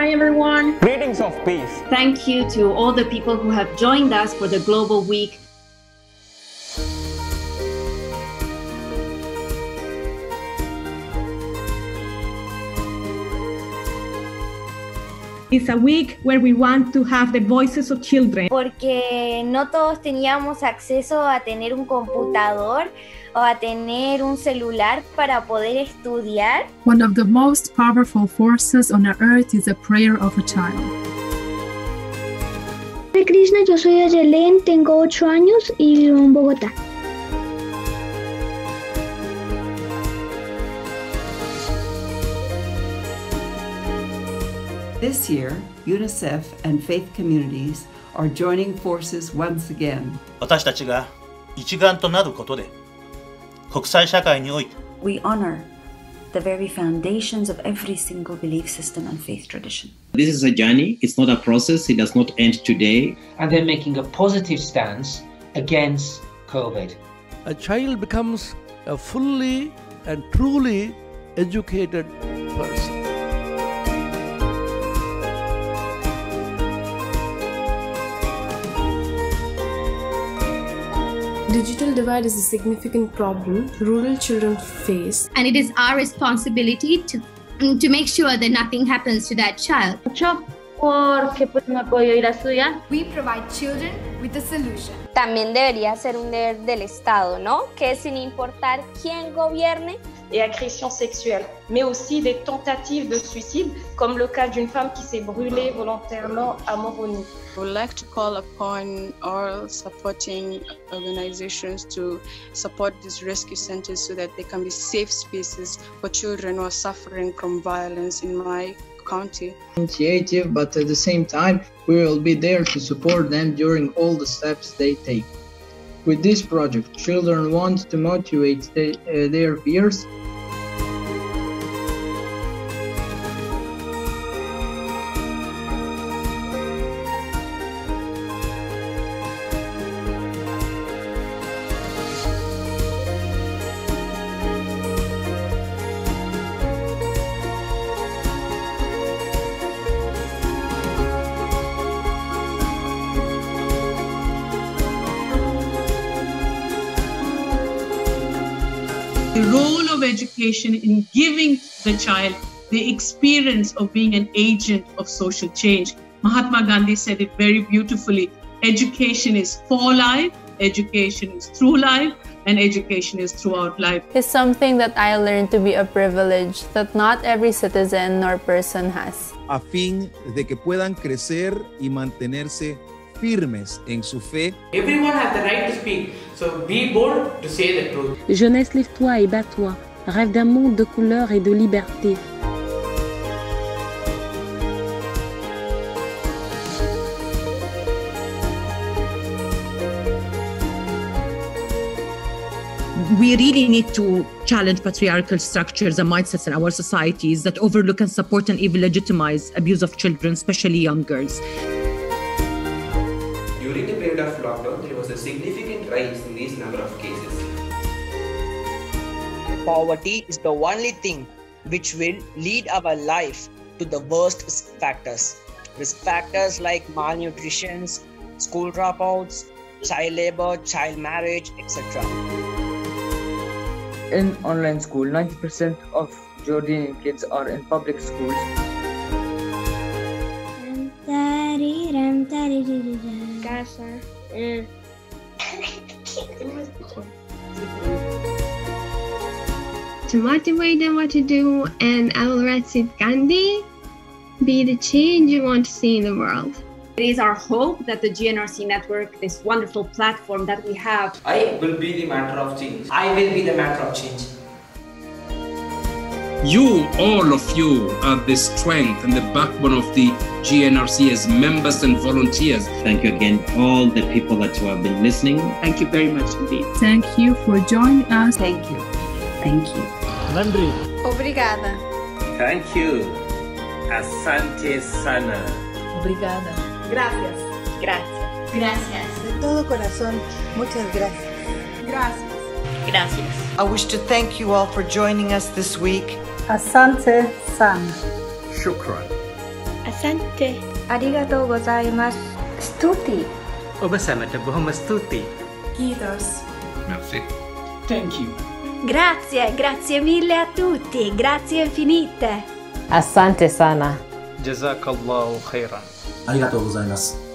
Hi, everyone. Greetings of peace. Thank you to all the people who have joined us for the Global Week. It's a week where we want to have the voices of children. Porque no todos teníamos acceso a tener un computador o a tener un celular para poder estudiar. One of the most powerful forces on earth is the prayer of a child. Hola Krishna, yo soy Ayelen, tengo 8 años y vivo en Bogotá. This year, UNICEF and faith communities are joining forces once again. 私たちが一丸となることで国際社会において We honor the very foundations of every single belief system and faith tradition. This is a journey, it's not a process, it does not end today. And they're making a positive stance against COVID. A child becomes a fully and truly educated person. Digital divide is a significant problem rural children face. And it is our responsibility to, to make sure that nothing happens to that child. Porque pues no he podido ir a estudiar. We provide children with a solution. También debería ser un deber del Estado, ¿no? Que sin importar quién gobierne, et agressions sexuelles, mais aussi des tentatives de suicide, comme le cas d'une femme qui s'est brûlée volontairement à Moroni. I would like to call upon all supporting organizations to support these rescue centers so that they can be safe spaces for children who are suffering from violence in my county. Initiative, but at the same time, we will be there to support them during all the steps they take. With this project, children want to motivate the, uh, their peers the role of education in giving the child the experience of being an agent of social change. Mahatma Gandhi said it very beautifully education is for life, education is through life, and education is throughout life. Is something that I learned to be a privilege that not every citizen nor person has. A fin de que puedan crecer y mantenerse firmes en su fe. Everyone has the right to speak, so be bold to say the truth. Jeunesse, lève-toi et bats-toi. Rêve d'un monde de couleurs et de liberté. we really need to challenge patriarchal structures and mindsets in our societies that overlook and support and even legitimize abuse of children, especially young girls. During the period of lockdown, there was a significant rise in these number of cases. Poverty is the only thing which will lead our life to the worst risk factors. Risk factors like malnutrition, school dropouts, child labor, child marriage, etc in online school. 90% of Jordanian kids are in public schools. Casa. Eh. to motivate them what to do, and I will write to Gandhi be the change you want to see in the world. It is our hope that the GNRC network, this wonderful platform that we have, I will be the matter of change. I will be the matter of change. You, all of you, are the strength and the backbone of the GNRC as members and volunteers. Thank you again, all the people that you have been listening. Thank you very much indeed. Thank you for joining us. Thank you. Thank you. Nandri. Obrigada. Thank you. Asante sana. Obrigada. Gracias. Gracias. Gracias. De todo corazón, muchas gracias. Gracias. Gracias. I wish to thank you all for joining us this week. Asante sana. Shukran. Asante. Arigatou gozaimasu. Stuti. Obasamata Bohoma Stuti. Kidos. Merci. Thank you. Grazie, grazie mille a tutti, grazie infinite. Asante sana. Jazakallahu khairan. Arigatou gozaimasu.